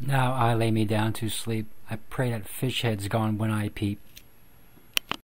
Now I lay me down to sleep. I pray that fish heads gone when I peep.